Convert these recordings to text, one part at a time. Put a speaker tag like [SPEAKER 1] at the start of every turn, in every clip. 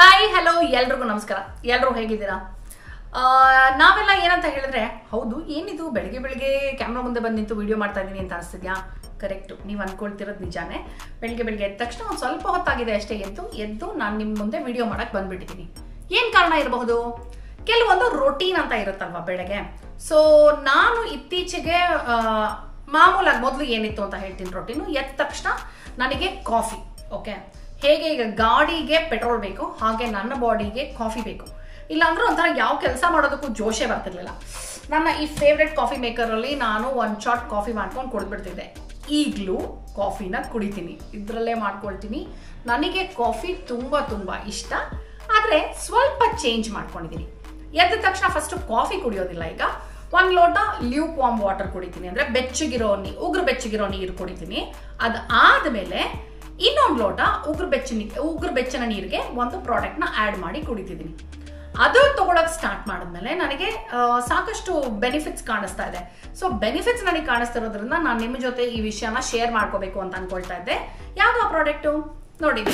[SPEAKER 1] Hi hello ಎಲ್ರಿಗೂ ನಮಸ್ಕಾರ. ಎಲ್ಲರೂ ಹೇಗಿದ್ದೀರಾ? ನಾವೆಲ್ಲ ಏನಂತ ಹೇಳಿದ್ರೆ, ಹೌದು, ಏನಿದು? ಬೆಳಿಗ್ಗೆ ಬೆಳಿಗ್ಗೆ ಕ್ಯಾಮ್ರಾ ಮುಂದೆ ಬಂದು ನಿಂತು ವಿಡಿಯೋ ಮಾಡ್ತಾ ಇದ್ದೀನಿ ಅಂತ ಅನಿಸ್ತಿದ್ಯಾ ಕರೆಕ್ಟು ನೀವು ಅನ್ಕೊಳ್ತಿರೋದು ನಿಜಾನೇ. ಬೆಳಿಗ್ಗೆ ಬೆಳಿಗ್ಗೆ ಎದ್ದ ತಕ್ಷಣ ಒಂದು ಸ್ವಲ್ಪ ಹೊತ್ತಾಗಿದೆ ಅಷ್ಟೇ ಎದ್ದು ಎದ್ದು ನಾನು ನಿಮ್ಮ ಮುಂದೆ ವಿಡಿಯೋ ಮಾಡಕ್ಕೆ ಬಂದ್ಬಿಟ್ಟಿದ್ದೀನಿ. ಏನು ಕಾರಣ ಇರಬಹುದು? ಕೆಲವೊಂದು ರೊಟೀನ್ ಅಂತ ಇರುತ್ತಲ್ವ ಬೆಳಗ್ಗೆ? ಸೊ ನಾನು ಇತ್ತೀಚೆಗೆ ಮಾಮೂಲಾಗಿ ಮೊದಲು ಏನಿತ್ತು ಅಂತ ಹೇಳ್ತೀನಿ ರೊಟೀನು ಎದ್ದ ತಕ್ಷಣ ನನಗೆ ಕಾಫಿ ಓಕೆ ಹೇಗೆ ಈಗ ಗಾಡಿಗೆ ಪೆಟ್ರೋಲ್ ಬೇಕು, ಹಾಗೆ ನನ್ನ ಬಾಡಿಗೆ ಕಾಫಿ ಬೇಕು. ಇಲ್ಲಾಂದ್ರೆ ಒಂಥರ ಯಾವ ಕೆಲಸ ಮಾಡೋದಕ್ಕೂ ಜೋಶೇ ಬರ್ತಿರ್ಲಿಲ್ಲ. ನನ್ನ ಈ ಫೇವ್ರೆಟ್ ಕಾಫಿ ಮೇಕರಲ್ಲಿ ನಾನು ಒಂದು ಶಾಟ್ ಕಾಫಿ ಮಾಡ್ಕೊಂಡು ಕುಡಿದ್ಬಿಡ್ತಿದ್ದೆ. ಈಗಲೂ ಕಾಫಿನ ಕುಡಿತೀನಿ. ಇದರಲ್ಲೇ ಮಾಡ್ಕೊಳ್ತೀನಿ. ನನಗೆ ಕಾಫಿ ತುಂಬ ತುಂಬ ಇಷ್ಟ. ಆದರೆ ಸ್ವಲ್ಪ ಚೇಂಜ್ ಮಾಡ್ಕೊಂಡಿದ್ದೀನಿ. ಎದ್ದ ತಕ್ಷಣ ಫಸ್ಟ್ ಕಾಫಿ ಕುಡಿಯೋದಿಲ್ಲ ಈಗ. ಒಂದು ಲೋಟ ಲ್ಯೂಕ್ ವಾಮ್ ವಾಟರ್ ಕುಡಿತೀನಿ. ಅಂದ್ರೆ ಬೆಚ್ಚಗಿರೋ ನೀ, ಉಗ್ರ ಬೆಚ್ಚಗಿರೋ ನೀರು ಕುಡಿತೀನಿ. ಅದಾದ್ಮೇಲೆ ಇನ್ನೊಂದು ಲೋಟ ಉಗ್ರ ಬೆಚ್ಚನಿ, ಉಗ್ರ ಬೆಚ್ಚನ ನೀರಿಗೆ ಒಂದು ಪ್ರಾಡಕ್ಟ್ನ ಆ್ಯಡ್ ಮಾಡಿ ಕುಡಿತಿದ್ದೀನಿ ಅದು ತಗೊಳಕ್ ಸ್ಟಾರ್ಟ್ ಮಾಡಿದ್ಮೇಲೆ ನನಗೆ ಸಾಕಷ್ಟು ಬೆನಿಫಿಟ್ಸ್ ಕಾಣಿಸ್ತಾ ಇದೆ. ಸೊ ಬೆನಿಫಿಟ್ಸ್ ನನಗೆ ಕಾಣಿಸ್ತಿರೋದ್ರಿಂದ ನಾನು ನಿಮ್ಮ ಜೊತೆ ಈ ವಿಷಯನ ಶೇರ್ ಮಾಡ್ಕೋಬೇಕು ಅಂತ ಅನ್ಕೊಳ್ತಾ ಇದ್ದೆ. ಯಾವ್ದು ಆ ಪ್ರಾಡಕ್ಟು ನೋಡಿ.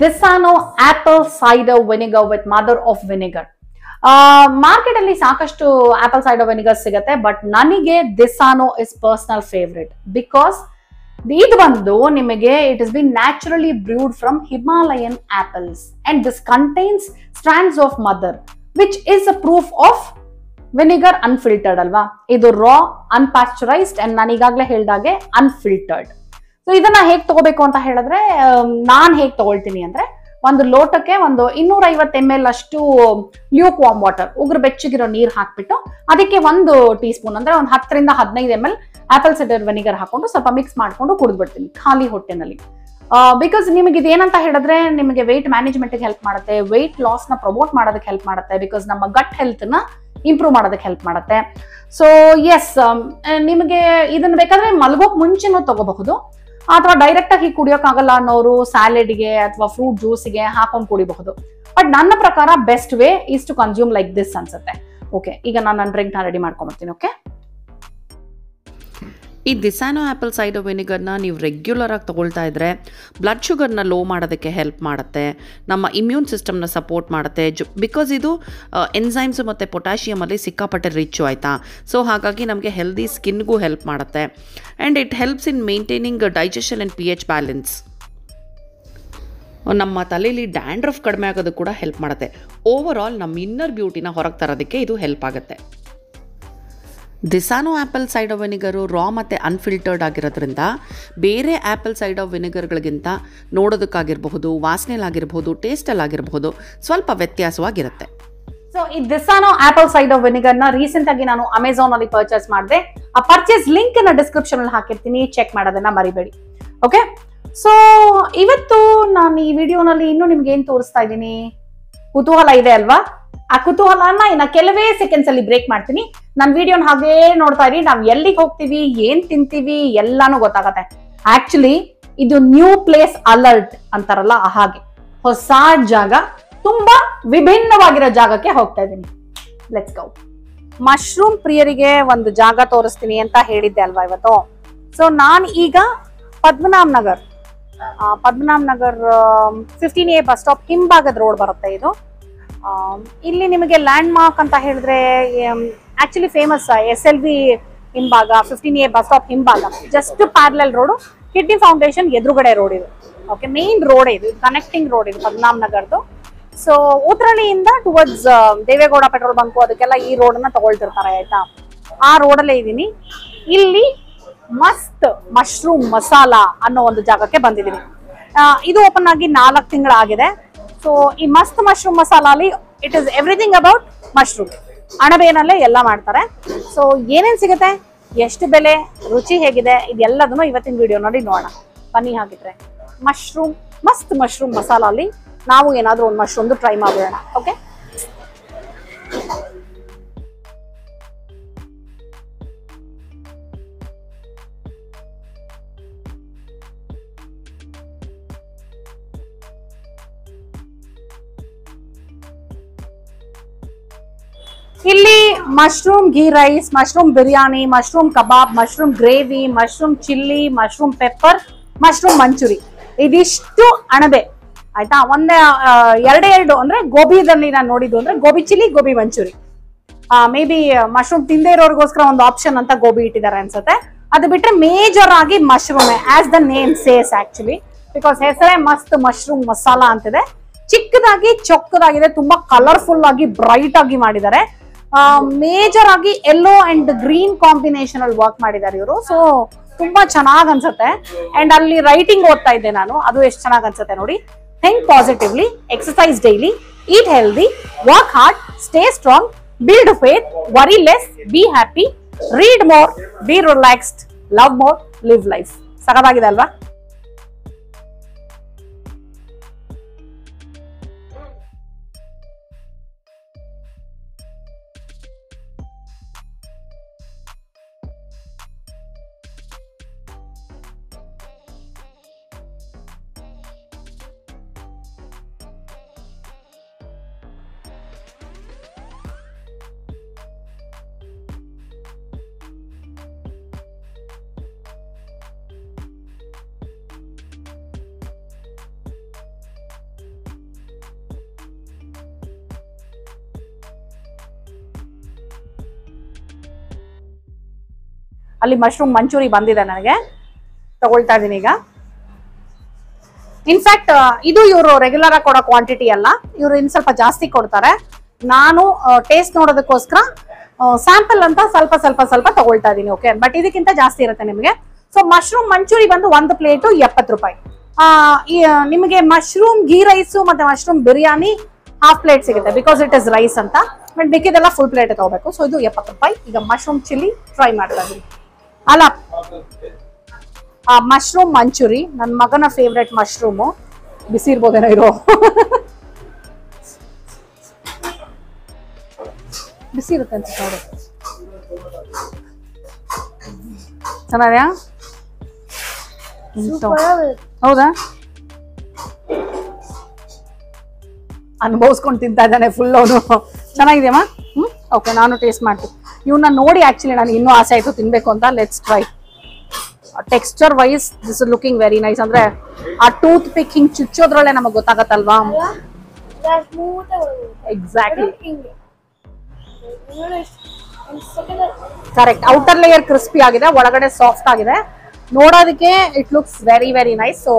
[SPEAKER 1] Disano apple cider vinegar with mother of vinegar. Market ಅಲ್ಲಿ ಸಾಕಷ್ಟು ಆಪಲ್ ಸೈಡರ್ ವೆನಿಗರ್ ಸಿಗುತ್ತೆ, ಬಟ್ ನನಗೆ Disano is personal favourite because ಇದು ಬಂದು ನಿಮಗೆ it is been naturally brewed from Himalayan apples and this contains strands of mother which is a proof of vinegar unfiltered ಅಲ್ವಾ? ಇದು ರಾ ಅನ್ಪಾಶ್ಚರೈಸ್ಡ್ and ನಾನು ಈಗಾಗಲೇ ಹೇಳಿದಾಗೆ ಅನ್ಫಿಲ್ಟರ್ಡ್ ಸೊ ಇದನ್ನ ಹೇಗ್ ತಗೋಬೇಕು ಅಂತ ಹೇಳಿದ್ರೆ ನಾನ್ ಹೇಗ್ ತಗೊಳ್ತೀನಿ ಅಂದ್ರೆ, ಒಂದು ಲೋಟಕ್ಕೆ ಒಂದು ಇನ್ನೂರ ಐವತ್ತು ಎಂ ಎಲ್ ಅಷ್ಟು ಲ್ಯೂಕ್ ವಾಮ್ ವಾಟರ್ ಉಗ್ರ ಬೆಚ್ಚಗಿರೋ ನೀರು ಹಾಕ್ಬಿಟ್ಟು, ಅದಕ್ಕೆ ಒಂದು ಟೀ ಸ್ಪೂನ್ ಅಂದ್ರೆ ಒಂದು ಹತ್ತರಿಂದ ಹದಿನೈದು M L apple cider vinegar ಹಾಕೊಂಡು ಸ್ವಲ್ಪ ಮಿಕ್ಸ್ ಮಾಡ್ಕೊಂಡು ಕುಡಿದ್ಬಿಡ್ತೀನಿ ಖಾಲಿ ಹೊಟ್ಟೆನಲ್ಲಿ. ಬಿಕಾಸ್ ನಿಮಗೆ ಇದೇನಂತ ಹೇಳಿದ್ರೆ, ನಿಮಗೆ ವೆಯ್ಟ್ ಮ್ಯಾನೇಜ್ಮೆಂಟ್ಗೆ ಹೆಲ್ಪ್ ಮಾಡುತ್ತೆ ವೆಯ್ಟ್ನ ಪ್ರಮೋಟ್ ಮಾಡೋದಕ್ಕೆ ಹೆಲ್ಪ್ ಮಾಡುತ್ತೆ ಬಿಕಾಸ್ ನಮ್ಮ ಗಟ್ ಹೆಲ್ತ್ನ ಇಂಪ್ರೂವ್ ಮಾಡೋದಕ್ಕೆ ಹೆಲ್ಪ್ ಮಾಡುತ್ತೆ. ಸೊ ಎಸ್ ನಿಮಗೆ ಇದನ್ನ ಬೇಕಾದ್ರೆ ಮಲಗೋಕ್ ಮುಂಚೆನೂ ತಗೋಬಹುದು. ಅಥವಾ ಡೈರೆಕ್ಟ್ ಆಗಿ ಕುಡಿಯೋಕ್ಕಾಗಲ್ಲ ಅನ್ನೋರು ಸ್ಯಾಲೆಡ್ಗೆ ಅಥವಾ ಫ್ರೂಟ್ ಜ್ಯೂಸ್ಗೆ ಹಾಕೊಂಡು ಕುಡಿಬಹುದು. ಬಟ್ ನನ್ನ ಪ್ರಕಾರ best way is to consume like this ಅನ್ಸುತ್ತೆ. ಓಕೆ ಈಗ ನಾನು ನನ್ನ ಡ್ರಿಂಕ್ನ ರೆಡಿ ಮಾಡ್ಕೊಂಬರ್ತೀನಿ ಓಕೆ
[SPEAKER 2] ಈ ದಿಸಾನೋ ಆ್ಯಪಲ್ ಸೈಡರ್ ವಿನಿಗರ್ನ ನೀವು ರೆಗ್ಯುಲರ್ ಆಗಿ ತಗೊಳ್ತಾ ಇದ್ದರೆ ಬ್ಲಡ್ ಶುಗರ್ನ ಲೋ ಮಾಡೋದಕ್ಕೆ ಹೆಲ್ಪ್ ಮಾಡುತ್ತೆ. ನಮ್ಮ ಇಮ್ಯೂನ್ ಸಿಸ್ಟಮ್ನ ಸಪೋರ್ಟ್ ಮಾಡುತ್ತೆ. ಜು ಬಿಕಾಸ್ ಇದು ಎನ್ಸೈಮ್ಸ್ ಮತ್ತು ಪೊಟ್ಯಾಷಿಯಮಲ್ಲಿ ಸಿಕ್ಕಾಪಟ್ಟೆ ರಿಚ್ಚು ಆಯಿತಾ. ಸೊ ಹಾಗಾಗಿ ನಮಗೆ ಹೆಲ್ದಿ ಸ್ಕಿನ್ಗೂ ಹೆಲ್ಪ್ ಮಾಡುತ್ತೆ. And it helps in maintaining digestion and P H balance ನಮ್ಮ ತಲೆಯಲ್ಲಿ ಡ್ಯಾಂಡ್ರಫ್ ಕಡಿಮೆ ಆಗೋದು ಕೂಡ ಹೆಲ್ಪ್ ಮಾಡುತ್ತೆ. ಓವರ್ ಆಲ್ ನಮ್ಮ ಇನ್ನರ್ ಬ್ಯೂಟಿನ ಹೊರಗೆ ತರೋದಕ್ಕೆ ಇದು ಹೆಲ್ಪ್ ಆಗುತ್ತೆ. Disano apple cider vinegar raw ಮತ್ತು ಅನ್ಫಿಲ್ಟರ್ಡ್ ಆಗಿರೋದ್ರಿಂದ ಬೇರೆ ಆ್ಯಪಲ್ ಸೈಡ್ ಆಫ್ ವಿನಿಗರ್ಗಳಿಗಿಂತ ನೋಡೋದಕ್ಕಾಗಿರಬಹುದು ವಾಸನೆಲಾಗಿರ್ಬೋದು ಟೇಸ್ಟಲ್ಲಾಗಿರಬಹುದು ಸ್ವಲ್ಪ ವ್ಯತ್ಯಾಸವಾಗಿರುತ್ತೆ.
[SPEAKER 1] ಸೊ ಈ ದಿಸಾನೋ ಆ್ಯಪಲ್ ಸೈಡ್ ಆಫ್ ವಿನಿಗರ್ನ ರೀಸೆಂಟ್ ಆಗಿ ನಾನು ಅಮೆಝಾನ್ ಅಲ್ಲಿ ಪರ್ಚೇಸ್ ಮಾಡಿದೆ. ಆ ಪರ್ಚೇಸ್ ಲಿಂಕ್ನ ಡಿಸ್ಕ್ರಿಪ್ಷನ್ ಅಲ್ಲಿ ಹಾಕಿರ್ತೀನಿ, ಚೆಕ್ ಮಾಡೋದನ್ನ ಮರಿಬೇಡಿ. ಓಕೆ ಸೊ ಇವತ್ತು ನಾನು ಈ ವಿಡಿಯೋನಲ್ಲಿ ಇನ್ನೂ ನಿಮ್ಗೆ ಏನ್ ತೋರಿಸ್ತಾ ಇದ್ದೀನಿ? ಕುತೂಹಲ ಇದೆ ಅಲ್ವಾ? ಆ ಕುತೂಹಲನ ಇನ್ನ ಕೆಲವೇ ಸೆಕೆಂಡ್ಸ್ ಅಲ್ಲಿ ಬ್ರೇಕ್ ಮಾಡ್ತೀನಿ. ನನ್ನ ವಿಡಿಯೋನ ಹಾಗೇ ನೋಡ್ತಾ ಇರಿ. ನಾವ್ ಎಲ್ಲಿಗೆ ಹೋಗ್ತೀವಿ, ಏನ್ ತಿಂತೀವಿ, ಎಲ್ಲಾನು ಗೊತ್ತಾಗತ್ತೆ. ಆಕ್ಚುಲಿ ಇದು ನ್ಯೂ ಪ್ಲೇಸ್ ಅಲರ್ಟ್ ಅಂತಾರಲ್ಲ ಹಾಗೆ. ಹೊಸ ಜಾಗ, ತುಂಬಾ ವಿಭಿನ್ನವಾಗಿರೋ ಜಾಗಕ್ಕೆ ಹೋಗ್ತಾ ಇದ್ದೀನಿ. ಲೆಟ್ಸ್ ಗೋ ಮಶ್ರೂಮ್ ಪ್ರಿಯರಿಗೆ ಒಂದು ಜಾಗ ತೋರಿಸ್ತೀನಿ ಅಂತ ಹೇಳಿದ್ದೆ ಅಲ್ವಾ ಇವತ್ತು? ಸೊ ನಾನು ಈಗ Padmanabh Nagar. Padmanabh Nagar fifteen A bus stop ಹಿಂಭಾಗದ ರೋಡ್ ಬರುತ್ತೆ ಇದು. ಇಲ್ಲಿ ನಿಮಗೆ ಲ್ಯಾಂಡ್ ಮಾರ್ಕ್ ಅಂತ ಹೇಳಿದ್ರೆ actually famous S L B ಹಿಂಭಾಗ ಫಿಫ್ಟೀನ್ ಎ ಬಸ್ ಸ್ಟಾಪ್ ಹಿಂಭಾಗ just parallel road kidney foundation ಎದುರುಗಡೆ ರೋಡ್ ಇದು. ಓಕೆ ಮೇನ್ ರೋಡ್ ಇದು ಕನೆಕ್ಟಿಂಗ್ ರೋಡ್ ಇದು ಪದ್ಮನಾಭ್ ನಗರ್ದು. ಸೊ ಉತ್ರಳಿಯಿಂದ ಟುವರ್ಡ್ಸ್ ದೇವೇಗೌಡ ಪೆಟ್ರೋಲ್ ಬಂಕು, ಅದಕ್ಕೆಲ್ಲ ಈ ರೋಡ್ನ ತಗೊಳ್ತಿರ್ತಾರೆ, ಆಯ್ತಾ? ಆ ರೋಡಲ್ಲೇ ಇದ್ದೀನಿ ಇಲ್ಲಿ ಮಸ್ತ್ ಮಶ್ರೂಮ್ ಮಸಾಲಾ ಅನ್ನೋ ಒಂದು ಜಾಗಕ್ಕೆ ಬಂದಿದ್ದೀನಿ ಇದು ಓಪನ್ ಆಗಿ ನಾಲ್ಕು ತಿಂಗಳಾಗಿದೆ. ಸೊ ಈ ಮಸ್ತ್ mushroom ಮಸಾಲಾಲಿ it is everything about mushroom ಅಣಬೆನಲ್ಲೇ ಎಲ್ಲ ಮಾಡ್ತಾರೆ. ಸೊ ಏನೇನ್ ಸಿಗುತ್ತೆ? ಎಷ್ಟು ಬೆಲೆ? ರುಚಿ ಹೇಗಿದೆ? ಇದೆಲ್ಲದನ್ನು ಇವತ್ತಿನ ವಿಡಿಯೋ ನೋಡಿ ನೋಡೋಣ. ಬನ್ನಿ ಹಾಗಿದ್ರೆ. ಮಶ್ರೂಮ್ ಮಸ್ತ್ ಮಶ್ರೂಮ್ ಮಸಾಲಾಲಿ ನಾವು ಏನಾದ್ರೂ ಒಂದು ಮಶ್ರೂಮ್ ಟ್ರೈ ಮಾಡೋಣ ಓಕೆ ಇಲ್ಲಿ mushroom ghee rice mushroom biryani mushroom kebab mushroom gravy mushroom chilli mushroom pepper mushroom Manchurian ಇದಿಷ್ಟು ಅಣಬೆ. ಆಯ್ತಾ? ಒಂದೇ ಎರಡೇ ಎರಡು ಅಂದ್ರೆ ಗೋಬಿದಲ್ಲಿ ನಾನು ನೋಡಿದ್ದು ಅಂದ್ರೆ gobi chilli gobi Manchurian maybe mushroom ತಿಂದೇ ಇರೋರ್ಗೋಸ್ಕರ ಒಂದು ಆಪ್ಷನ್ ಅಂತ ಗೋಬಿ ಇಟ್ಟಿದ್ದಾರೆ ಅನ್ಸುತ್ತೆ. ಅದು ಬಿಟ್ರೆ ಮೇಜರ್ ಆಗಿ mushroom as the name says actually because ಹೆಸರೇ ಮಸ್ತ್ ಮಶ್ರೂಮ್ ಮಸಾಲಾ ಅಂತಿದೆ. ಚಿಕ್ಕದಾಗಿ, ಚೊಕ್ಕದಾಗಿದೆ, ತುಂಬಾ ಕಲರ್ಫುಲ್ ಆಗಿ ಬ್ರೈಟ್ ಆಗಿ ಮಾಡಿದ್ದಾರೆ. ಮೇಜರ್ ಆಗಿ ಯೆಲ್ಲೋ ಅಂಡ್ ಗ್ರೀನ್ ಕಾಂಬಿನೇಷನ್ ಅಲ್ಲಿ ವರ್ಕ್ ಮಾಡಿದ್ದಾರೆ ಇವರು. ಸೊ ತುಂಬಾ ಚೆನ್ನಾಗ್ ಅನ್ಸುತ್ತೆ. ಅಂಡ್ ಅಲ್ಲಿ ರೈಟಿಂಗ್ ಓದ್ತಾ ಇದ್ದೆ ನಾನು. ಅದು ಎಷ್ಟು ಚೆನ್ನಾಗ್ ಅನ್ಸುತ್ತೆ ನೋಡಿ. Think positively exercise daily eat healthy work hard stay strong build faith worry less be happy read more be relaxed love more live life ಸಗದಾಗಿದೆ ಅಲ್ವಾ? ಅಲ್ಲಿ ಮಶ್ರೂಮ್ ಮಂಚೂರಿ ಬಂದಿದೆ ನನಗೆ. ತಗೊಳ್ತಾ ಇದೀನಿ ಈಗ. ಇನ್ಫ್ಯಾಕ್ಟ್ ಇದು ಇವರು ರೆಗ್ಯುಲರ್ ಆಗಿ ಕೊಡೋ ಕ್ವಾಂಟಿಟಿ ಅಲ್ಲ. ಇವರು ಇನ್ ಸ್ವಲ್ಪ ಜಾಸ್ತಿ ಕೊಡ್ತಾರೆ. ನಾನು ಟೇಸ್ಟ್ ನೋಡೋದಕ್ಕೋಸ್ಕರ ಸ್ಯಾಂಪಲ್ ಅಂತ ಸ್ವಲ್ಪ ಸ್ವಲ್ಪ ಸ್ವಲ್ಪ ತಗೊಳ್ತಾ ಇದೀನಿ ಓಕೆ ಬಟ್ ಇದಕ್ಕಿಂತ ಜಾಸ್ತಿ ಇರುತ್ತೆ ನಿಮಗೆ. ಸೊ ಮಶ್ರೂಮ್ ಮಂಚೂರಿ ಬಂದು ಒಂದು ಪ್ಲೇಟು ಎಪ್ಪತ್ತು ರೂಪಾಯಿ. ನಿಮಗೆ ಮಶ್ರೂಮ್ ಗೀ ರೈಸು ಮತ್ತೆ ಮಶ್ರೂಮ್ ಬಿರಿಯಾನಿ ಹಾಫ್ ಪ್ಲೇಟ್ ಸಿಗುತ್ತೆ. ಬಿಕಾಸ್ ಇಟ್ ಇಸ್ ರೈಸ್ ಅಂತ. ಬಟ್ ಬೇಕಿದೆಲ್ಲ ಫುಲ್ ಪ್ಲೇಟ್ ತಗೋಬೇಕು. ಸೊ ಇದು ಎಪ್ಪತ್ತು ರೂಪಾಯಿ. ಈಗ ಮಶ್ರೂಮ್ ಚಿಲ್ಲಿ ಟ್ರೈ ಮಾಡ್ತಾ ಇದೀನಿ ಅಲ್ಲ ಆ ಮಶ್ರೂಮ್ ಮಂಚೂರಿ ನನ್ನ ಮಗನ ಫೇವ್ರೆಟ್ ಮಶ್ರೂಮು ಬಿಸಿ ಇರ್ಬೋದೇನೋ ಇರೋ ಬಿಸಿ ಇರುತ್ತೆ ಅನ್ಸುತ್ತೆ ನೋಡಿ ಚೆನ್ನಾದ್ಯಾ ಹೌದಾ ಅನುಭವಿಸ್ಕೊಂಡು ತಿಂತಾ ಇದ್ದಾನೆ ಫುಲ್ ಅವನು ಚೆನ್ನಾಗಿದೆಯಮ್ಮ ಹ್ಮ್ ಓಕೆ ನಾನು ಟೇಸ್ಟ್ ಮಾಡ್ತೀನಿ ಇವನ್ನ ನೋಡಿ ಆಕ್ಚುಲಿ ನನಗೆ ಇನ್ನೂ ಆಸೆ ಆಯ್ತು, ತಿನ್ಬೇಕು ಅಂತ. Let's try texture wise this is looking very nice ಅಂದ್ರೆ ಆ ಟೂತ್ ಪಿಕ್ ಹಿಂಗ್ ಚುಚ್ಚೋದ್ರಲ್ಲೇ ನಮಗೆ ಗೊತ್ತಾಗತ್ತಲ್ವಾ? Exactly correct outer layer crispy ಆಗಿದೆ, ಒಳಗಡೆ ಸಾಫ್ಟ್ ಆಗಿದೆ. ನೋಡೋದಕ್ಕೆ it looks very very nice so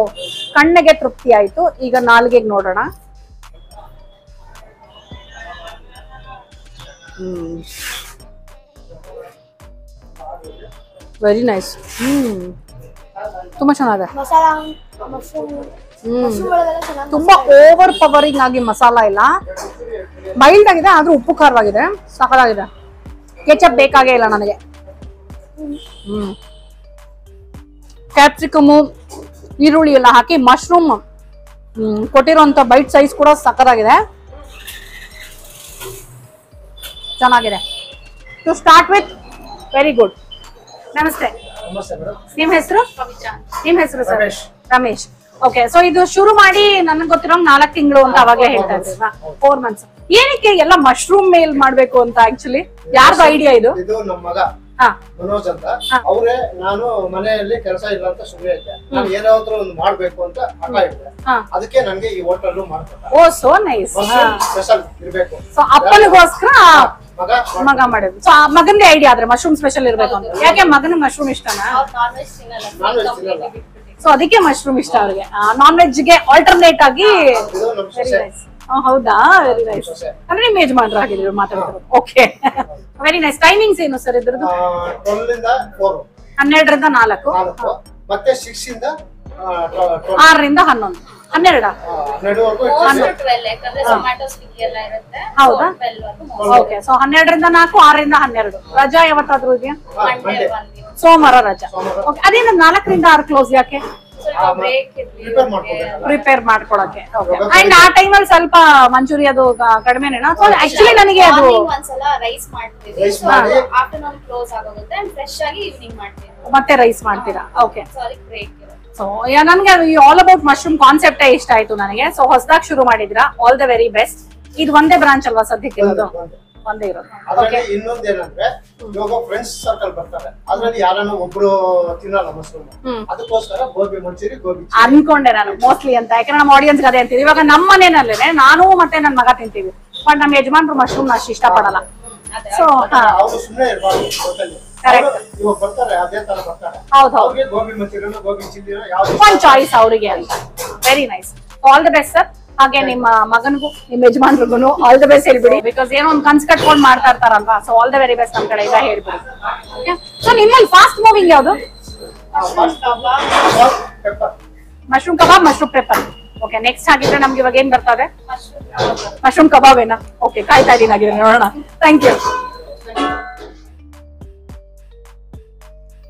[SPEAKER 1] ಕಣ್ಣಿಗೆ ತೃಪ್ತಿ ಆಯ್ತು. ಈಗ ನಾಲ್ಗೆಗೆ ನೋಡೋಣ. Very nice hmm. ತುಂಬಾ ಚೆನ್ನಾಗಿದೆ.
[SPEAKER 3] ಮಸಾಲ ಚೆನ್ನಾಗಿ
[SPEAKER 1] ತುಂಬಾ ಓವರ್ ಪವರಿಂಗ್ ಆಗಿ ಮಸಾಲ ಇಲ್ಲ. ಮೈಲ್ಡ್ ಆಗಿದೆ ಆದ್ರೂ ಉಪ್ಪು ಖಾರವಾಗಿದೆ. ಸಕಲಾಗಿದೆ ಕೆಚಪ್ ಬೇಕಾಗೇ ಇಲ್ಲ ನನಗೆ. ಹ್ಮ್. ಕ್ಯಾಪ್ಸಿಕಮು ಈರುಳ್ಳಿ ಎಲ್ಲ ಹಾಕಿ ಮಶ್ರೂಮ್ ಹ್ಮ್ ಕೊಟ್ಟಿರೋಂಥ ಬೈಟ್ ಸೈಜ್ ಕೂಡ ಸಕ್ಕದಾಗಿದೆ ಚೆನ್ನಾಗಿದೆ. To start with very good ನಮಸ್ತೆ. ನಿಮ್ ಹೆಸರು? ನಿಮ್ ಹೆಸರು ಸರ್? ರಮೇಶ್. ಓಕೆ ಸೊ ಇದು ಶುರು ಮಾಡಿ ನನಗೆ ಗೊತ್ತಿರೋ ನಾಲ್ಕು ತಿಂಗಳು ಅಂತ ಅವಾಗಲೇ ಹೇಳ್ತಾ ಇದ್ದೀರಾ ಫೋರ್ ಮಂತ್ಸ್ ಏನಕ್ಕೆ ಎಲ್ಲ ಮಶ್ರೂಮ್ ಮೇಲ್ ಮಾಡ್ಬೇಕು ಅಂತ ಆಕ್ಚುಲಿ ಯಾರ್ದು ಐಡಿಯಾ ಇದು?
[SPEAKER 4] ಮನೋಜ್ ಅಂತ. ಅವರೇ ನಾನು ಮನೆಯಲ್ಲಿ ಕೆಲಸ ಇಲ್ಲ ಅಂತ ಸುಮ್ಮನೆ ಇದ್ದೆ. ನಾನು ಏನಾದ್ರು ಒಂದು ಮಾಡ್ಬೇಕು ಅಂತ ಹಠ ಇದ್ದೆ. ಅದಕ್ಕೆ ನನ್ಗೆ ಈ ಹೋಟೆಲ್ ಮಾಡ್ಕೊಂಡ್ರೆ
[SPEAKER 1] ಓ ಸೋ ನೈಸ್
[SPEAKER 4] ಸ್ಪೆಷಲ್ ಇರ್ಬೇಕು.
[SPEAKER 1] ಸೊ ಅಪ್ಪನಿಗೋಸ್ಕರ
[SPEAKER 4] ಮಗ
[SPEAKER 1] ಮಗ ಮಾಡಿದ್ರು. ಸೊ ಆ ಮಗಂದೇ ಐಡಿಯಾ ಆದ್ರೆ ಮಶ್ರೂಮ್ ಸ್ಪೆಷಲ್ ಇರ್ಬೇಕು ಅಂತ. ಯಾಕೆ ಮಗನ ಮಶ್ರೂಮ್ ಇಷ್ಟನಾ?
[SPEAKER 3] ನಾನ್ ತಿನ್ನಲ್ಲ.
[SPEAKER 4] ನಾನ್ ತಿನ್ನಲ್ಲ.
[SPEAKER 1] ಸೊ ಅದಕ್ಕೆ ಮಶ್ರೂಮ್ ಇಷ್ಟ ಅವ್ರಿಗೆ. ನಾನ್ ವೆಜ್ಗೆ ಆಲ್ಟರ್ನೇಟ್ ಆಗಿ ವೆರಿ ನೈಸ್ ಹೌದಾ? ವೆರಿ ನೈಸ್ ಅಂದ್ರೆ ನಿಮ್ಮ ಯಜಮಾನ್ರು ಆಗಿದ್ರು ಮಾತಾಡ್ತಾರೆ ಓಕೆ ವೆರಿ ನೈಸ್ ಟೈಮಿಂಗ್ಸ್ ಏನು ಸರ್ ಇದ್ರದ್ದು? ಹನ್ನೆರಡರಿಂದ ನಾಲ್ಕು.
[SPEAKER 4] ಮತ್ತೆ ಸಿಕ್ಸ್ ಇಂದ ಟ್ವೆಲ್
[SPEAKER 1] ಆರರಿಂದ ಹನ್ನೊಂದು. ಹನ್ನೆರಡ? ಹೌದಾ? ಓಕೆ ಸೊ ಹನ್ನೆರಡರಿಂದ ನಾಲ್ಕು ಆರರಿಂದ ಹನ್ನೆರಡು. ರಜಾ ಯಾವತ್ತಾದ್ರೂ ಇದೆಯಾ? ಸೋಮವಾರ ರಜಾ. ಓಕೆ ಅದೇನು ನಾಲ್ಕರಿಂದ ಆರು ಕ್ಲೋಸ್ ಯಾಕೆ?
[SPEAKER 4] ಪ್ರಿಪೇರ್
[SPEAKER 1] ಮಾಡ್ಕೊಳಕ್ಕೆ. ಅಂಡ್ ಆ ಟೈಮಲ್ಲಿ ಸ್ವಲ್ಪ ಮಂಚೂರಿ ಅದು ಕಡಿಮೆನೇ ಕಡಿಮೆನೇನಾ ಸೊ ಆಕ್ಚುಲಿ ನನಗೆ ಅದು
[SPEAKER 3] ಒಂದ್ಸಲ ರೈಸ್ ಮಾಡ್ತೀವಿ.
[SPEAKER 4] Rice
[SPEAKER 3] ಆಫ್ಟರ್ನೂನ್ ಕ್ಲೋಸ್ ಆಗೋಗುತ್ತೆ ಅಂಡ್ ಫ್ರೆಶ್ ಆಗಿ ಈವ್ನಿಂಗ್ ಮಾಡ್ತೀವಿ.
[SPEAKER 1] ಮತ್ತೆ ರೈಸ್ ಮಾಡ್ತೀರಾ? ಓಕೆ
[SPEAKER 3] ಸೊ ಅದಕ್ಕೆ ಬ್ರೇಕ್
[SPEAKER 1] ಸೊ ನನಗೆ ಅದು ಆಲ್ ಅಬೌಟ್ ಮಶ್ರೂಮ್ ಕಾನ್ಸೆಪ್ಟೇ ಇಷ್ಟ ಆಯ್ತು ನನಗೆ. ಸೊ ಹೊಸದಾಗಿ ಶುರು ಮಾಡಿದಿರಾ? ಆಲ್ ದ ವೆರಿ ಬೆಸ್ಟ್ ಇದು ಒಂದೇ ಬ್ರಾಂಚ್ ಅಲ್ವಾ ಸದ್ಯಕ್ಕೆ ಇರೋದು ಒಂದೇ ಇರೋದು.
[SPEAKER 4] ಅದರಲ್ಲಿ ಇನ್ನೊಂದ್ ಏನಂದ್ರೆ ಇವಾಗ ಫ್ರೆಂಡ್ಸ್ ಸರ್ಕಲ್ ಬರ್ತಾರೆ. ಅದ್ರಲ್ಲಿ ಯಾರನ್ನ ಒಬ್ರು ತಿನ್ನಲ್ಲ ಮಶ್ರೂಮ್. ಅದಕ್ಕೋಸ್ಕರ ಗೋಬಿ ಮಂಚೂರಿ ಗೋಬಿ.
[SPEAKER 1] ಅನ್ಕೊಂಡೆ ನಾನು ಮೋಸ್ಟ್ಲಿ ಅಂತ. ಯಾಕಂದ್ರೆ ನಮ್ಮ ಆಡಿಯನ್ಸ್ ಅದೇ ಅಂತೀವಿ. ಇವಾಗ ನಮ್ಮ ಮನೆಯಲ್ಲೇ ನಾನು ಮತ್ತೆ ನನ್ನ ಮಗ ತಿಂತೀವಿ. ಬಟ್ ನಮ್ಮ ಯಜಮಾನ್ರು ಮಶ್ರೂಮ್ ಅಷ್ಟು ಇಷ್ಟಪಡಲ್ಲ. ಸೊ
[SPEAKER 4] ಅವ್ರು ಸುಮ್ಮನೆ ಇರಬಾರ್ದು ಇವಾಗ ಬರ್ತಾರೆ ಅದೇ ತರ ಬರ್ತಾರೆ.
[SPEAKER 1] ಹೌದು ಹೌದು.
[SPEAKER 4] ಗೋಬಿ ಮಂಚೂರಿನ ಗೋಬಿ ಯಾವ್ದು
[SPEAKER 1] ಚಾಯ್ಸ್ ಅವರಿಗೆ ಅಂತ. Very nice all the best sir ಹಾಗೆ ನಿಮ್ಮ ಮಗನಿಗೂ, ನಿಮ್ಮ ಯಜಮಾನ್ರಿಗೂ ಆಲ್ ದ ಬೆಸ್ಟ್ ಹೇಳ್ಬಿಡಿ. ಬಿಕಾಸ್ ಏನೋ ಒಂದು ಕನ್ಸ್ ಕಟ್ಕೊಂಡು ಮಾಡ್ತಾ ಇರ್ತಾರಲ್ವಾ so all the very best ನಮ್ ಕಡೆ ಇದ ಹೇಳ್ಬಿಡಿ. ಸೊ ನಿಮ್ಮಲ್ಲಿ ಫಾಸ್ಟ್ ಮೂವಿಂಗ್ ಯಾವುದು? Mushroom kebab mushroom pepper okay next ಹಾಗಿದ್ರೆ ನಮ್ಗೆ ಇವಾಗ ಏನ್ ಬರ್ತದೆ? ಮಶ್ರೂಮ್ ಕಬಾಬ್ ಏನಾ? ಓಕೆ ಕಾಯ್ತಾ ಇದೀನಿ ಹಾಗಿದ್ರೆ ನೋಡೋಣ. ಥ್ಯಾಂಕ್ ಯು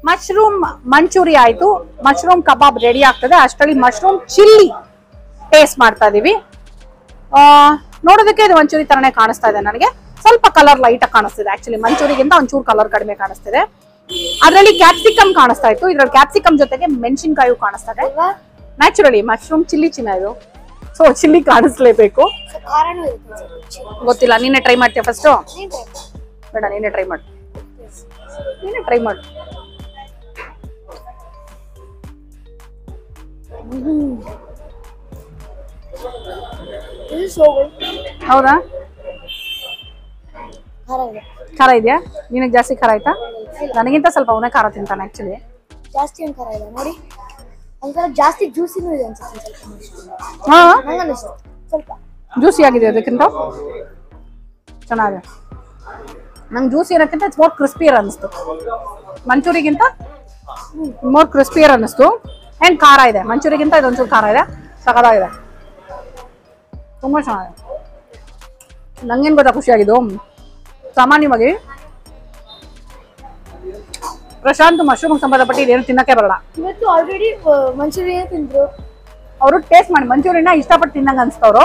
[SPEAKER 1] ಮಶ್ರೂಮ್ ಮಂಚೂರಿ ಆಯ್ತು. ಮಶ್ರೂಮ್ ಕಬಾಬ್ ರೆಡಿ ಆಗ್ತದೆ. ಅಷ್ಟರಲ್ಲಿ ಮಶ್ರೂಮ್ ಚಿಲ್ಲಿ ಟೇಸ್ಟ್ ಮಾಡ್ತಾ ಇದೀವಿ. ಆ, ನೋಡೋದಕ್ಕೆ ಇದು ಮಂಚೂರಿ ತರನೇ ಕಾಣಿಸ್ತಾ ಇದೆ ನನಗೆ. ಸ್ವಲ್ಪ ಕಲರ್ ಲೈಟ್ ಆಗಿ ಕಾಣಿಸ್ತಿದೆ ಆಕ್ಚುಲಿ ಮಂಚೂರಿಗಿಂತ ಒಂಚೂರು ಕಲರ್ ಕಡಿಮೆ ಕಾಣಿಸ್ತಿದೆ. ಅದರಲ್ಲಿ ಕ್ಯಾಪ್ಸಿಕಮ್ ಕಾಣಿಸ್ತಾ ಇತ್ತು. ಇದ್ರಲ್ಲಿ ಕ್ಯಾಪ್ಸಿಕಮ್ ಜೊತೆಗೆ ಮೆಣಸಿನ್ಕಾಯಿ ಕಾಣಿಸ್ತಾ ಇದೆ. ನ್ಯಾಚುರಲಿ ಮಶ್ರೂಮ್ ಚಿಲ್ಲಿ ಚಿನ್ನ ಇದು. ಸೊ ಚಿಲ್ಲಿ ಕಾಣಿಸ್ಲೇಬೇಕು. ಗೊತ್ತಿಲ್ಲ ನೀನೆ ಟ್ರೈ ಮಾಡ್ತೀಯ ಫಸ್ಟ್ ಬೇಡ ನೀನೆ ಟ್ರೈ ಮಾಡು. ನೀನೆ ಟ್ರೈ ಮಾಡು.
[SPEAKER 3] good.
[SPEAKER 1] ಹೌದಾ?
[SPEAKER 3] ಖಾರ ಇದೆ.
[SPEAKER 1] ಖಾರ ಇದೆಯಾ? ನಿನಗೆ ಜಾಸ್ತಿ ಖಾರ ಆಯ್ತಾ? ನನಗಿಂತ ಸ್ವಲ್ಪ ಅವನೇ ಖಾರ ತಿಂತಾನೆ ಆಕ್ಚುಲಿ
[SPEAKER 3] ಜಾಸ್ತಿ ಏನ್ ಖಾರ ಇದೆ? ನೋಡಿ. ಒಂಥರ ಜಾಸ್ತಿ ಜ್ಯೂಸಿನೂ ಇದೆ ಅನ್ಸುತ್ತೆ ಸ್ವಲ್ಪ
[SPEAKER 1] ಹಾ?
[SPEAKER 3] ಸ್ವಲ್ಪ.
[SPEAKER 1] ಜ್ಯೂಸಿ ಆಗಿದೆ ಅದಕ್ಕಿಂತ? ಚೆನ್ನಾಗಿದೆ. ನಂಗೆ ಜ್ಯೂಸ್ ಇರೋಕ್ಕಿಂತ ಇಟ್ಸ್ ಮೋರ್ ಕ್ರಿಸ್ಪಿಯರ್ ಅನ್ನಿಸ್ತು. ಮಂಚೂರಿಗಿಂತ ಮೋರ್ ಕ್ರಿಸ್ಪಿಯರ್ ಅನ್ನಿಸ್ತು. ಆ್ಯಂಡ್ ಖಾರ ಇದೆ? ಮಂಚೂರಿಗಿಂತ ಇದೊಂಚೂರು ಖಾರ ಇದೆ. ಸಖತ್ತಾಗಿದೆ. ತುಂಬ ಚೆನ್ನಾಗಿದೆ ನಂಗೇನು ಗೊತ್ತಾ ಖುಷಿಯಾಗಿದ್ದು? ಸಾಮಾನ್ಯವಾಗಿ ಪ್ರಶಾಂತ್ ಮಶ್ರೂಮ್ ಸಂಬಂಧಪಟ್ಟು ಇದೇನು ತಿನ್ನಕ್ಕೆ ಬರಲ್ಲ.
[SPEAKER 3] ಇವತ್ತು ಆಲ್ರೆಡಿ ಮಂಚೂರಿಯನ್ ತಿಂದ್ರು.
[SPEAKER 1] ಅವರು ಟೇಸ್ಟ್ ಮಾಡಿ ಮಂಚೂರಿನ ಇಷ್ಟಪಟ್ಟು ತಿನ್ನಂಗೆ ಅನಿಸ್ತವ್ರು.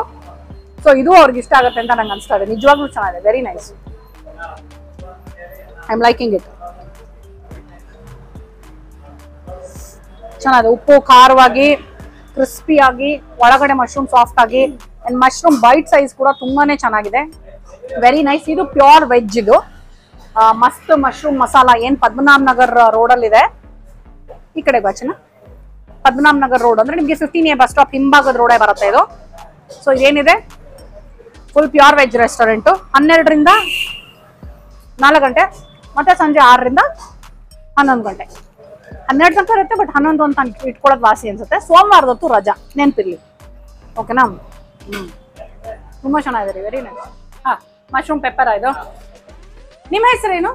[SPEAKER 1] ಸೊ ಇದು ಅವ್ರಿಗೆ ಇಷ್ಟ ಆಗುತ್ತೆ ಅಂತ ನಂಗೆ ಅನಿಸ್ತಾ ಇದೆ. ನಿಜವಾಗ್ಲೂ ಚೆನ್ನಾಗಿದೆ. Very nice I am liking it ಚೆನ್ನಾಗಿದೆ. ಉಪ್ಪು ಖಾರವಾಗಿ ಕ್ರಿಸ್ಪಿಯಾಗಿ ಒಳಗಡೆ ಮಶ್ರೂಮ್ ಸಾಫ್ಟ್ ಆಗಿ ಅಂಡ್ ಮಶ್ರೂಮ್ ಬೈಟ್ ಸೈಜ್ ಕೂಡ ತುಂಬಾನೇ ಚೆನ್ನಾಗಿದೆ. ವೆರಿ ನೈಸ್ ಇದು ಪ್ಯೂರ್ ವೆಜ್ ಇದು. ಮಸ್ತ್ ಮಶ್ರೂಮ್ ಮಸಾಲ. ಏನ್ ಪದ್ಮನಾಭ ನಗರ್ ಅಲ್ಲಿ ಇದೆ. ಈ ಕಡೆ ಬಾಚನ ಪದ್ಮನಾಭ ನಗರ್ ರೋಡ್ ಅಂದ್ರೆ ನಿಮಗೆ ಫಿಫ್ಟೀನ್ ಎ ಬಸ್ ಸ್ಟಾಪ್ ಹಿಂಭಾಗದ ರೋಡೇ ಬರುತ್ತೆ ಇದು. ಸೊ ಏನಿದೆ ಫುಲ್ ಪ್ಯೂರ್ ವೆಜ್ ರೆಸ್ಟೋರೆಂಟು ಹನ್ನೆರಡರಿಂದ ನಾಲ್ಕು ಗಂಟೆ, ಮತ್ತೆ ಸಂಜೆ ಆರರಿಂದ ಹನ್ನೊಂದು ಗಂಟೆ. ಹನ್ನೆರಡು ತನಕ ಇರುತ್ತೆ ಬಟ್ ಹನ್ನೊಂದು ಅಂತ ಇಟ್ಕೊಳ್ಳೋದು ವಾಸಿ ಅನ್ಸುತ್ತೆ. ಸೋಮವಾರದೊತ್ತು ರಜಾ. ನೆನಪಿರ್ಲಿ. ಓಕೆನಾ ಹ್ಞೂ ತುಂಬ ಚೆನ್ನಾಗಿದೆ ರೀ ವೆರಿ ನೈಸ್ ಹಾಂ ಮಶ್ರೂಮ್ ಪೆಪ್ಪರ್ ಇದು? ನಿಮ್ಮ ಹೆಸರೇನು?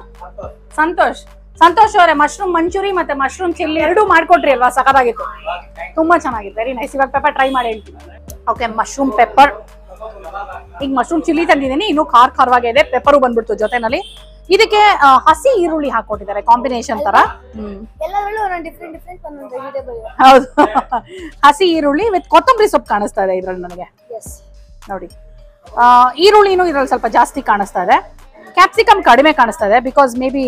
[SPEAKER 1] ಸಂತೋಷ್. ಸಂತೋಷ್ ಅವರೇ ಮಶ್ರೂಮ್ ಮಂಚೂರಿ ಮತ್ತೆ ಮಶ್ರೂಮ್ ಚಿಲ್ಲಿ ಎರಡೂ ಮಾಡ್ಕೊಟ್ರಿ ಅಲ್ವಾ? ಸಖತ್ತಾಗಿತ್ತು. ತುಂಬಾ ಚೆನ್ನಾಗಿತ್ತು ವೆರಿ ನೈಸ್ ಇವಾಗ ಪೆಪ್ಪರ್ ಟ್ರೈ ಮಾಡಿ ಹೇಳ್ತೀನಿ. ಓಕೆ ಮಶ್ರೂಮ್ ಪೆಪ್ಪರ್ ಈಗ ಮಶ್ರೂಮ್ ಚಿಲ್ಲಿ ತಂದಿದ್ದೀನಿ, ಇನ್ನೂ ಖಾರ ಖಾರವಾಗೇ ಇದೆ ಪೆಪ್ಪರು ಬಂದ್ಬಿಡ್ತು ಜೊತೆನಲ್ಲಿ. ಇದಕ್ಕೆ ಹಸಿ ಈರುಳ್ಳಿ ಹಾಕೊಟ್ಟಿದ್ದಾರೆ ಕಾಂಬಿನೇಷನ್ ತರ. ಹೌದು. ಹಸಿ ಈರುಳ್ಳಿ ವಿತ್ ಕೊತ್ತಂಬರಿ ಸೊಪ್ಪು ಕಾಣಿಸ್ತಾ ಇದೆ ಇದ್ರಲ್ಲಿ ನನಗೆ. ನೋಡಿ. ಈರುಳ್ಳಿನೂ ಇದ್ರಲ್ಲಿ ಸ್ವಲ್ಪ ಜಾಸ್ತಿ ಕಾಣಿಸ್ತಾ ಇದೆ. ಕ್ಯಾಪ್ಸಿಕಮ್ ಕಡಿಮೆ ಕಾಣಿಸ್ತಾ ಇದೆ ಬಿಕಾಸ್ ಮೇ ಬಿ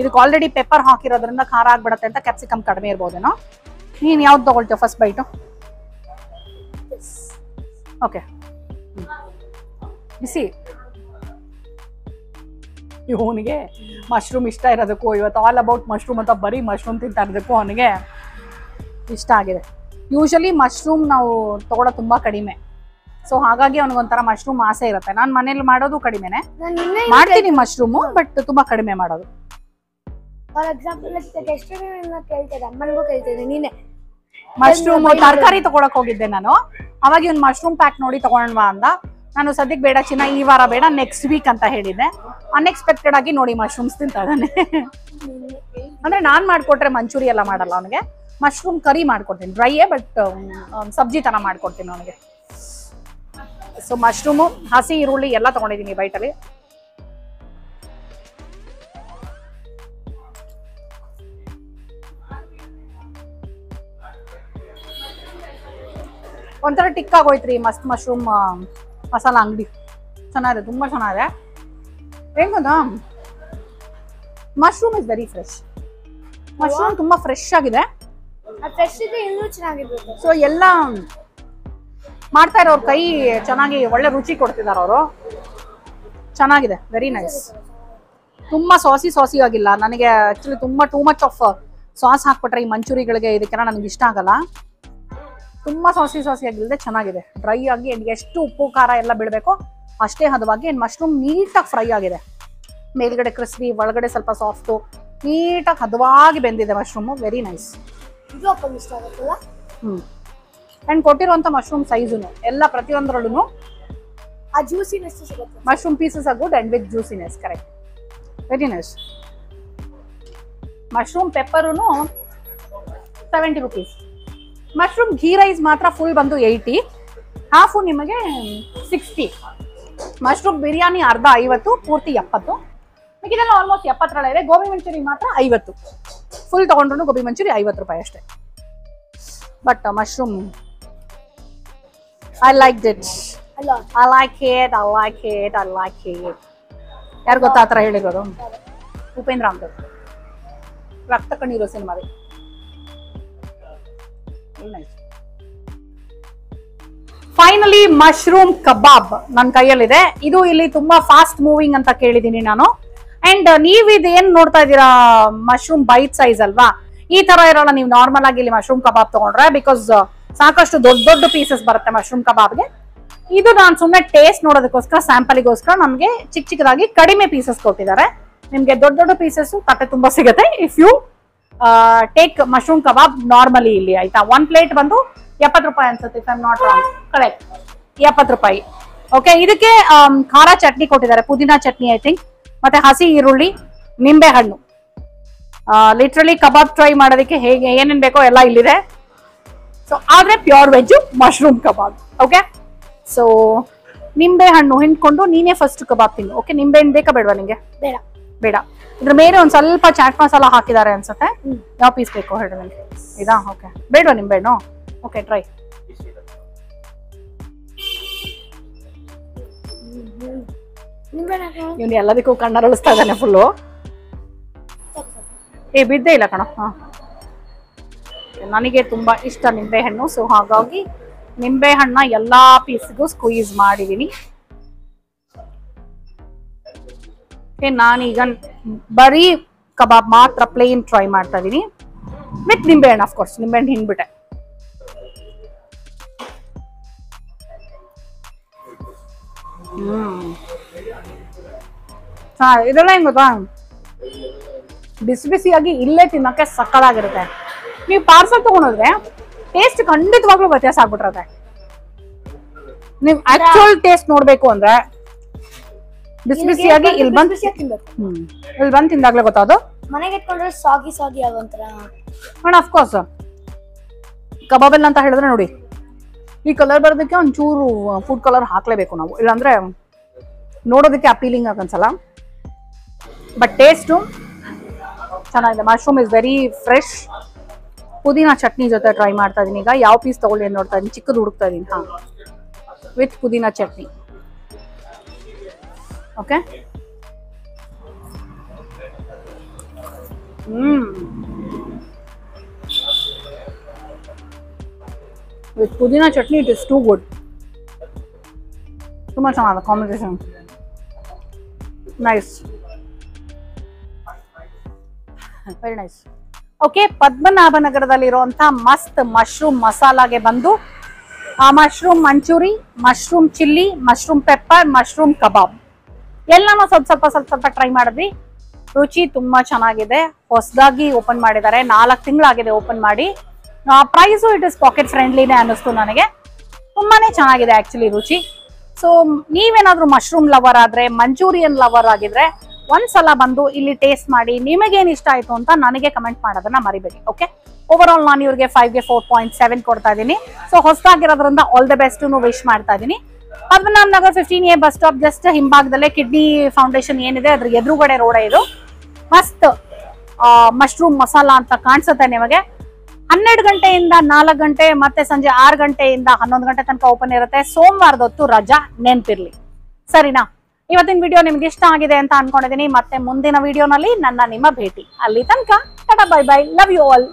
[SPEAKER 1] ಇದಕ್ಕೆ ಆಲ್ರೆಡಿ ಪೆಪ್ಪರ್ ಹಾಕಿರೋದ್ರಿಂದ ಖಾರ ಆಗ್ಬಿಡತ್ತೆ ಅಂತ ಕ್ಯಾಪ್ಸಿಕಮ್ ಕಡಿಮೆ ಇರ್ಬೋದೇನೋ. ನೀನು ಯಾವ್ದು ತಗೊಳ್ತೀಯ ಫಸ್ಟ್ ಬೈಟು ಓಕೆ ಬಿಸಿ. ಇವನಿಗೆ ಮಶ್ರೂಮ್ ಇಷ್ಟ ಇರೋದಕ್ಕೂ ಇವತ್ತು ಆಲ್ ಅಬೌಟ್ ಮಶ್ರೂಮ್ ಅಂತ ಬರೀ ಮಶ್ರೂಮ್ ತಿಂತಾ ಇರೋದಕ್ಕೂ ಅವನಿಗೆ ಇಷ್ಟ ಆಗಿದೆ. ಯೂಶಲಿ ಮಶ್ರೂಮ್ ನಾವು ತಗೊಳ್ಳೋ ತುಂಬ ಕಡಿಮೆ. ಸೊ ಹಾಗಾಗಿ ಅವನಿಗೊಂಥರ ಮಶ್ರೂಮ್ ಆಸೆ ಇರುತ್ತೆ. ನಾನು ಮನೇಲಿ ಮಾಡೋದು ಕಡಿಮೆನೆ. ಮಾಡ್ತೀನಿ ಮಶ್ರೂಮು ಬಟ್ ತುಂಬಾ ಕಡಿಮೆ ಮಾಡೋದು.
[SPEAKER 3] ಫಾರ್ ಎಕ್ಸಾಂಪಲ್ ಎಷ್ಟು ಕೇಳ್ತಿದ್ದೆ ಅಮ್ಮನಿಗೂ ಕೇಳ್ತಿದ್ದೆ ನೀನೆ.
[SPEAKER 1] ಮಶ್ರೂಮ್ ತರಕಾರಿ ತಗೊಳಕ್ ಹೋಗಿದ್ದೆ ನಾನು. ಅವಾಗ ಇವ್ನು ಮಶ್ರೂಮ್ ಪ್ಯಾಕ್ ನೋಡಿ ತಗೊಂಡ್ವಾ ಅಂದ. ನಾನು ಸದ್ಯಕ್ಕೆ ಬೇಡ ಚಿನ್ನ, ಈ ವಾರ ಬೇಡ ನೆಕ್ಸ್ಟ್ ವೀಕ್ ಅಂತ ಹೇಳಿದ್ದೆ. ಅನ್ಎಕ್ಸ್ಪೆಕ್ಟೆಡ್ ಆಗಿ ನೋಡಿ ಮಶ್ರೂಮ್ಸ್ ತಿಂತ ಇದ್ದಾನೆ ಅಂದ್ರೆ ನಾನು ಮಾಡ್ಕೊಟ್ರೆ ಮಂಚೂರಿ ಎಲ್ಲ ಮಾಡಲ್ಲ ಅವನಿಗೆ. ಮಶ್ರೂಮ್ ಕರಿ ಮಾಡ್ಕೊಡ್ತೀನಿ. ಡ್ರೈಯೇ ಬಟ್ ಸಬ್ಜಿ ತರ ಮಾಡ್ಕೊಡ್ತೀನಿ ಅವನಿಗೆ. ಸೊ ಮಶ್ರೂಮು ಹಸಿ, ಈರುಳ್ಳಿ ಎಲ್ಲ ತಗೊಂಡಿದ್ದೀನಿ ಬೈಟಲ್ಲಿ ಒಂಥರ ಟಿಕ್ ಆಗೋಯ್ತ್ರಿ ಮಸ್ತ್ ಮಶ್ರೂಮ್ ಮಸಾಲ ಅಂಗಡಿ. ಚೆನ್ನಾಗಿದೆ ತುಂಬಾ ಚೆನ್ನಾಗಿದೆ. ಗೊತ್ತಾ mushroom is very fresh mushroom ತುಂಬಾ ಫ್ರೆಶ್ ಆಗಿದೆ.
[SPEAKER 3] ಫ್ರೆಶ್ ಇದೆ ಇನ್ನೂ
[SPEAKER 1] ಸೊ ಎಲ್ಲ ಮಾಡ್ತಾ ಇರೋರ್ ಕೈ ಚೆನ್ನಾಗಿ ಒಳ್ಳೆ ರುಚಿ ಕೊಡ್ತಿದ್ದಾರೆ ಅವರು. ಚೆನ್ನಾಗಿದೆ ವೆರಿ ನೈಸ್ ತುಂಬಾ ಸಾಸಿ ಸಾಸಿ ಆಗಿಲ್ಲ. ನನಗೆ ಆಕ್ಚುಲಿ ತುಂಬಾ ಟೂ ಮಚ್ ಆಫ್ ಸಾಸ್ ಹಾಕ್ಬಿಟ್ರೆ ಈ ಮಂಚೂರಿಗಳಿಗೆ ಇದಕ್ಕೆಲ್ಲ ನನಗೆ ಇಷ್ಟ ಆಗಲ್ಲ. ತುಂಬಾ ಸಾಸಿ ಸಾಸಿ ಆಗಿಲ್ಲದೆ ಚೆನ್ನಾಗಿದೆ. ಡ್ರೈ ಆಗಿ ಎಂಡ್ ಎಷ್ಟು ಉಪ್ಪು ಖಾರ ಎಲ್ಲ ಬಿಡಬೇಕು ಅಷ್ಟೇ ಹದವಾಗಿ ಮಶ್ರೂಮ್ ನೀಟಾಗಿ ಫ್ರೈ ಆಗಿದೆ. ಮೇಲ್ಗಡೆ ಕ್ರಿಸ್ಪಿ ಒಳಗಡೆ ಸ್ವಲ್ಪ ಸಾಫ್ಟು ನೀಟಾಗಿ ಹದವಾಗಿ ಬೆಂದಿದೆ ಮಶ್ರೂಮು ವೆರಿ ನೈಸ್
[SPEAKER 3] ಇದು ಅಪ್ಪಂಗೆ ಇಷ್ಟ ಆಗುತ್ತಲ್ಲ?
[SPEAKER 1] ಹ್ಮ್. ಅಂಡ್ ಕೊಟ್ಟಿರುವಂತ ಮಶ್ರೂಮ್ ಸೈಜುನು ಎಲ್ಲ ಪ್ರತಿಯೊಂದರಲ್ಲೂ
[SPEAKER 3] ಆ ಜ್ಯೂಸಿನೆಸ್ ಸಿಗುತ್ತೆ.
[SPEAKER 1] Mushroom pieces are good and with juiciness correct very nice mushroom ಪೆಪ್ಪರೂ seventy rupees mushroom ghee rice ಮಾತ್ರ ಫುಲ್ ಬಂದು ಏಯ್ಟಿ ಹಾಫು ನಿಮಗೆ ಸಿಕ್ಸ್ಟಿ ಮಶ್ರೂಮ್ ಬಿರಿಯಾನಿ ಅರ್ಧ ಐವತ್ತು ಪೂರ್ತಿ ಎಪ್ಪತ್ತು. ಮಿಕ್ಕಿದೆಲ್ಲ ಆಲ್ಮೋಸ್ಟ್ ಎಪ್ಪತ್ತರಳ ಇದೆ. ಗೋಬಿ ಮಂಚೂರಿ ಮಾತ್ರ ಐವತ್ತು. ಫುಲ್ ತಗೊಂಡ್ರು ಗೋಬಿ ಮಂಚೂರಿ ಐವತ್ತು ರೂಪಾಯಿ ಅಷ್ಟೇ. But mushroom I like that I like it I like it I like it ಯಾರು ಗೊತ್ತಾ ಆ ಥರ ಹೇಳಿರೋದು? ಉಪೇಂದ್ರ ಅಂತ ರಕ್ತ ಕಣ್ಣೀರು ಫೈನಲಿ ಮಶ್ರೂಮ್ ಕಬಾಬ್ ನನ್ನ ಕೈಯಲ್ಲಿದೆ. ಇದು ಇಲ್ಲಿ ತುಂಬಾ ಫಾಸ್ಟ್ ಮೂವಿಂಗ್ ಅಂತ ಕೇಳಿದೀನಿ ನಾನು. ಅಂಡ್ ನೀವ್ ಇದು ಏನ್ ನೋಡ್ತಾ ಇದ್ದೀರಾ? ಮಶ್ರೂಮ್ ಬೈಟ್ ಸೈಜ್ ಅಲ್ವಾ? ಈ ತರ ಇರೋಲ್ಲ. ನೀವು ನಾರ್ಮಲ್ ಆಗಿ ಇಲ್ಲಿ ಮಶ್ರೂಮ್ ಕಬಾಬ್ ತಗೊಂಡ್ರೆ ಬಿಕಾಸ್ ಸಾಕಷ್ಟು ದೊಡ್ಡ ದೊಡ್ಡ ಪೀಸಸ್ ಬರುತ್ತೆ ಮಶ್ರೂಮ್ ಕಬಾಬ್ಗೆ ಇದು ನಾನು ಸುಮ್ಮನೆ ಟೇಸ್ಟ್ ನೋಡೋದಕ್ಕೋಸ್ಕರ ಸ್ಯಾಂಪಲ್ಗೋಸ್ಕರ ನಮಗೆ ಚಿಕ್ಕ ಚಿಕ್ಕದಾಗಿ ಕಡಿಮೆ ಪೀಸಸ್ ಕೊಟ್ಟಿದ್ದಾರೆ. ನಿಮ್ಗೆ ದೊಡ್ಡ ದೊಡ್ಡ ಪೀಸಸ್ ತಟ್ಟೆ ತುಂಬಾ ಸಿಗುತ್ತೆ. If you take mushroom kebab normally ಇಲ್ಲಿ ಆಯ್ತಾ? ಒನ್ ಪ್ಲೇಟ್ ಬಂದು ಎಪ್ಪತ್ತು ರೂಪಾಯಿ ಅನ್ಸುತ್ತೆ ಇಫ್ ಐಮ್ ನಾಟ್ ಕರೆಕ್ಟ್ ಎಪ್ಪತ್ತು ರೂಪಾಯಿ. ಓಕೆ ಇದಕ್ಕೆ ಆಮ್, ಖಾರ ಚಟ್ನಿ ಕೊಟ್ಟಿದ್ದಾರೆ ಪುದೀನಾ ಚಟ್ನಿ ಐ ಥಿಂಕ್ ಮತ್ತೆ ಹಸಿ ಈರುಳ್ಳಿ ನಿಂಬೆ ಹಣ್ಣು. ಲಿಟ್ರಲಿ ಕಬಾಬ್ ಟ್ರೈ ಮಾಡೋದಕ್ಕೆ ಹೇಗೆ ಏನೇನ್ ಬೇಕೋ ಎಲ್ಲ ಇಲ್ಲಿದೆ. ಸೊ ಆದ್ರೆ pure veg mushroom kebab okay so ನಿಂಬೆ ಹಣ್ಣು ಹಿಂಡ್ಕೊಂಡು ನೀನೇ ಫಸ್ಟ್ ಕಬಾಬ್ ತಿನ್ನು ಓಕೆ ನಿಂಬೆ ಹಣ್ಣು ಬೇಕಾ ಬೇಡವಾ ನಿಂಗೆ?
[SPEAKER 3] ಬೇಡ.
[SPEAKER 1] ಬೇಡ. ಇದ್ರ ಮೇಲೆ ಒಂದ್ ಸ್ವಲ್ಪ ಚಾಟ್ ಮಸಾಲ ಹಾಕಿದ್ದಾರೆ ಅನ್ಸುತ್ತೆ. ಯಾವ ಪೀಸ್ ಬೇಕು ಹೇಳಿ ನನಗೆ ಇದಾ? ಓಕೆ ಬೇಡವಾ ನಿಂಬೆಹಣ್ಣು ಓಕೆ ಟ್ರೈ ಇವ್ನು ಎಲ್ಲದಕ್ಕೂ ಕಣ್ಣರಳಿಸ್ತಾ ಇದ್ದಾನೆ ಫುಲ್ಲು ಏ ಬಿದ್ದೇ ಇಲ್ಲ ಕಣ. ಹಾ. ನನಗೆ ತುಂಬಾ ಇಷ್ಟ ನಿಂಬೆ ಹಣ್ಣು ಸೊ ಹಾಗಾಗಿ ನಿಂಬೆ ಹಣ್ಣ ಎಲ್ಲಾ ಪೀಸ್ಗೂ ಸ್ಕ್ವೀಸ್ ಮಾಡಿದೀನಿ. ನಾನೀಗ ಬರೀ ಕಬಾಬ್ ಮಾತ್ರ ಪ್ಲೇನ್ ಟ್ರೈ ಮಾಡ್ತಾ ಇದೀನಿ. ವಿತ್ ನಿಂಬೆ ಹಣ್ಣು ಅಫ್ಕೋರ್ಸ್ ನಿಂಬೆ ಹಣ್ಣು ಹಿಂಡ್ಬಿಟ್ಟೆ. ಹಾ, ಇದೆಲ್ಲ ಹೆಂಗ್ ಗೊತ್ತಾ? ಬಿಸಿ ಬಿಸಿಯಾಗಿ ಇಲ್ಲೇ ತಿನ್ನೋಕೆ ಸಕ್ಕದಾಗಿರುತ್ತೆ ನೀವು ಪಾರ್ಸಲ್ ತಗೊಂಡೋದ್ರೆ ಟೇಸ್ಟ್ ಖಂಡಿತವಾಗ್ಲೂ ವ್ಯತ್ಯಾಸ ಆಗ್ಬಿಟ್ಟಿರುತ್ತೆ. ನೀವು ಆಕ್ಚುಯಲ್ ಟೇಸ್ಟ್ ನೋಡ್ಬೇಕು ಅಂದ್ರೆ ಬಿಸಿ ಬಿಸಿಯಾಗಿ ಇಲ್ಲಿ ಬಂದ್
[SPEAKER 3] ತಿನ್ಬೇಕು.
[SPEAKER 1] ಹ್ಮ್. ಇಲ್ಲಿ ಬಂದ್ ತಿಂದಾಗ್ಲೇ ಗೊತ್ತಾದು
[SPEAKER 3] ಮನೆಗೆ ಇಟ್ಕೊಂಡ್ರೆ ಸಾಗಿ ಸಾಗಿ ಆಗೋಂತರ
[SPEAKER 1] ಅಣ್ಣ ಅಫ್ಕೋರ್ಸ್ ಕಬಾಬ್ ಎಲ್ಲ ಅಂತ ಹೇಳಿದ್ರೆ ನೋಡಿ ಈ ಕಲರ್ ಬರೋದಕ್ಕೆ ಒಂಚೂರು ಫುಡ್ ಕಲರ್ ಹಾಕ್ಲೇಬೇಕು ನಾವು. ಇಲ್ಲಾಂದ್ರೆ ನೋಡೋದಕ್ಕೆ ಅಪೀಲಿಂಗ್ ಆಗನ್ಸಲ್ಲ ಬಟ್ ಟೇಸ್ಟು ಚೆನ್ನಾಗಿದೆ. ಮಶ್ರೂಮ್ ಇಸ್ ವೆರಿ ಫ್ರೆಶ್ ಪುದೀನ ಚಟ್ನಿ ಜೊತೆ ಟ್ರೈ ಮಾಡ್ತಾ ಇದೀನಿ. ಈಗ ಯಾವ ಪೀಸ್ ತಗೊಳ್ಳಿ ನೋಡ್ತಾ ಇದೀನಿ. ಚಿಕ್ಕದು ಹುಡುಕ್ತಾ ಇದೀನಿ. ಹಾ. With pudina chutney. Okay hmm with pudina chutney it is too good ತುಂಬ ಚೆನ್ನಾಗಿದೆ combination nice very nice okay ಪದ್ಮನಾಭನಗರದಲ್ಲಿರುವಂಥ Mast mushroom ಮಸಾಲಾಗೆ ಬಂದು ಆ mushroom manchuri mushroom chilli mushroom pepper mushroom kebab ಎಲ್ಲಾನು ಸ್ವಲ್ಪ ಸ್ವಲ್ಪ ಸ್ವಲ್ಪ ಸ್ವಲ್ಪ ಟ್ರೈ ಮಾಡಿದ್ವಿ. ರುಚಿ ತುಂಬಾ ಚೆನ್ನಾಗಿದೆ. ಹೊಸದಾಗಿ ಓಪನ್ ಮಾಡಿದ್ದಾರೆ. ನಾಲ್ಕು ತಿಂಗಳಾಗಿದೆ ಓಪನ್ ಮಾಡಿ. ಪ್ರೈಸು ಇಟ್ ಇಸ್ ಪಾಕೆಟ್ ಫ್ರೆಂಡ್ಲಿನೇ ಅನ್ನಿಸ್ತು ನನಗೆ. ತುಂಬಾನೇ ಚೆನ್ನಾಗಿದೆ ಆಕ್ಚುಲಿ ರುಚಿ. ಸೊ ನೀವೇನಾದ್ರೂ ಮಶ್ರೂಮ್ ಲವರ್ ಆದ್ರೆ ಮಂಚೂರಿಯನ್ ಲವರ್ ಆಗಿದ್ರೆ, ಒಂದ್ಸಲ ಬಂದು ಇಲ್ಲಿ ಟೇಸ್ಟ್ ಮಾಡಿ, ನಿಮಗೇನು ಇಷ್ಟ ಆಯ್ತು ಅಂತ ನನಗೆ ಕಮೆಂಟ್ ಮಾಡೋದನ್ನ ಮರಿಬೇಡಿ ಓಕೆ ಓವರ್ ಆಲ್ ನಾನು ಇವ್ರಿಗೆ ಫೈವ್ಗೆ ಫೋರ್ ಪಾಯಿಂಟ್ ಸೆವೆನ್ ಕೊಡ್ತಾ ಇದ್ದೀನಿ. ಸೊ ಹೊಸದಾಗಿರೋದ್ರಿಂದ ಆಲ್ ದ ಬೆಸ್ಟ್ ವಿಶ್ ಮಾಡ್ತಾ ಇದ್ದೀನಿ. Padmanabha Nagar fifteen A bus stop just ಹಿಂಭಾಗದಲ್ಲೇ kidney foundation ಏನಿದೆ, ಅದ್ರ ಎದುರುಗಡೆ ರೋಡ ಇದು. ಮಸ್ತ್ ಮಶ್ರೂಮ್ ಮಸಾಲಾ ಅಂತ ಕಾಣಿಸುತ್ತೆ ನಿಮಗೆ. ಹನ್ನೆರಡು ಗಂಟೆಯಿಂದ ನಾಲ್ಕು ಗಂಟೆ ಮತ್ತೆ ಸಂಜೆ ಆರು ಗಂಟೆಯಿಂದ ಹನ್ನೊಂದು ಗಂಟೆ ತನಕ ಓಪನ್ ಇರುತ್ತೆ. ಸೋಮವಾರದ ಹೊತ್ತು ರಜಾ ನೆನ್ಪಿರ್ಲಿ. ಸರಿನಾ? ಇವತ್ತಿನ ವಿಡಿಯೋ ನಿಮ್ಗೆ ಇಷ್ಟ ಆಗಿದೆ ಅಂತ ಅನ್ಕೊಂಡಿದೀನಿ. ಮತ್ತೆ ಮುಂದಿನ ವಿಡಿಯೋನಲ್ಲಿ ನನ್ನ ನಿಮ್ಮ ಭೇಟಿ. ಅಲ್ಲಿ ತನಕ bye bye love you all